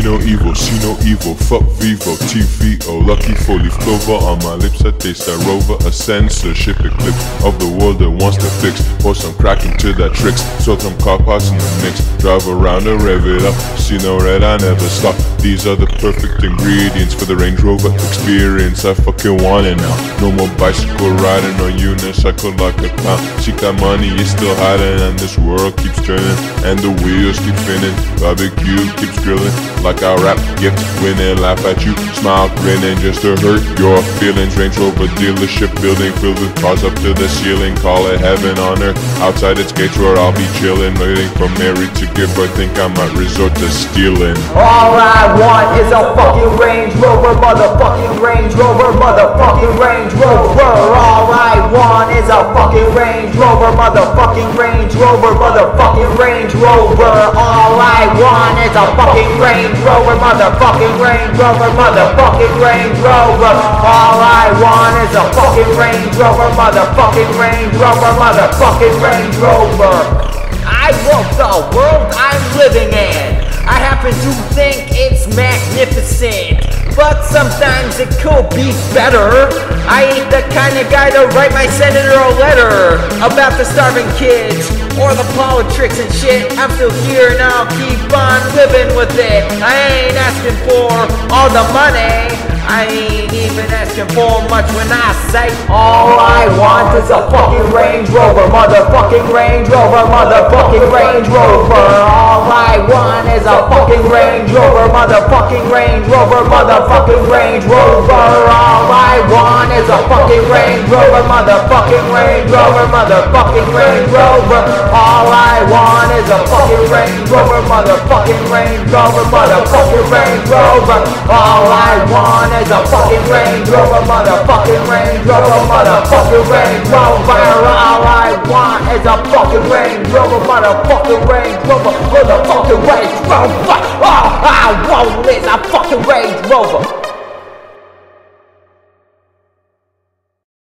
evil, see no evil. Fuck Vivo, TVO, lucky four leaf clover on my lips. I taste that rover, a censorship eclipse of the world that wants to fix. Pour some crack into that tricks, so some car parts in the mix. Drive around and rev it up, see no red, I never stop. These are the perfect ingredients for the Range Rover experience. I fucking want it now. No more bicycle riding or unicycle like a clown. Seek that money, it's still hiding, and this world keeps turning, and the wheels keep spinning. Barbecue keeps grilling like I rap gift when they laugh at you. Smile grinning just to hurt your feelings. Range Rover dealership building filled with cars up to the ceiling. Call it heaven on earth. Outside its gates where I'll be chilling, waiting for Mary to give birth. Think I might resort to stealing. All I want is a fucking Range Rover, motherfucking Range Rover, motherfucking Range Rover. Want is a fucking Range Rover, motherfucking Range Rover, motherfucking Range Rover. All I want is a fucking Range Rover, motherfucking Range Rover, motherfucking Range Rover. All I want is a fucking Range Rover, motherfucking Range Rover, motherfucking Range Rover. I love the world I'm living in. Happen think it's magnificent, but sometimes it could be better. I ain't the kind of guy to write my senator a letter about the starving kids or the politics and shit. I'm still here and I'll keep on living with it. I ain't asking for all the money. I ain't even asking for much when I say all I want is a fucking Range Rover, motherfucking Range Rover, motherfucking Range Rover. All I is a fucking Range Rover, motherfucking Range Rover, motherfucking Range Rover. Oh. I want is a fucking Range Rover, motherfucking Range Rover, motherfucking Range Rover. All I want is a fucking Range Rover, motherfucking Range Rover, motherfucking Range Rover. All I want is a fucking Range Rover, motherfucking Range Rover, motherfucking Range Rover. All I want is a fucking Range Rover, motherfucking Range Rover, motherfucking Range Rover. All I want is a fucking Range Rover.